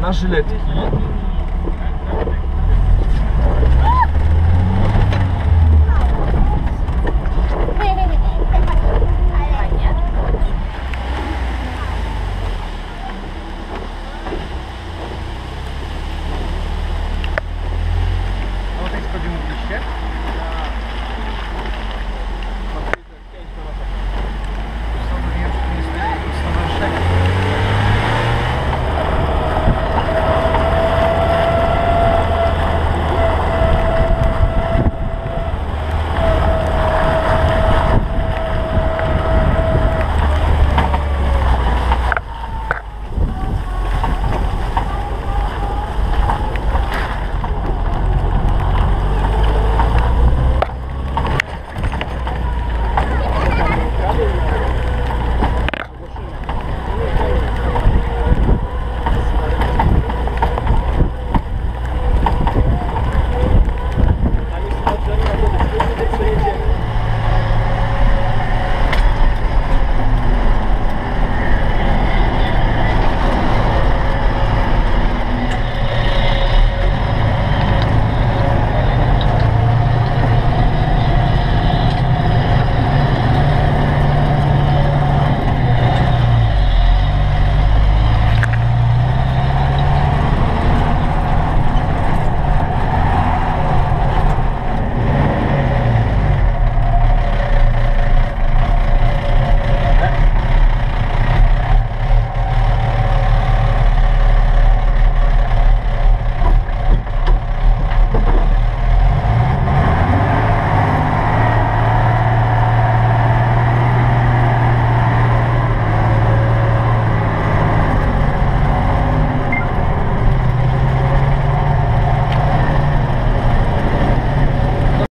na żyletki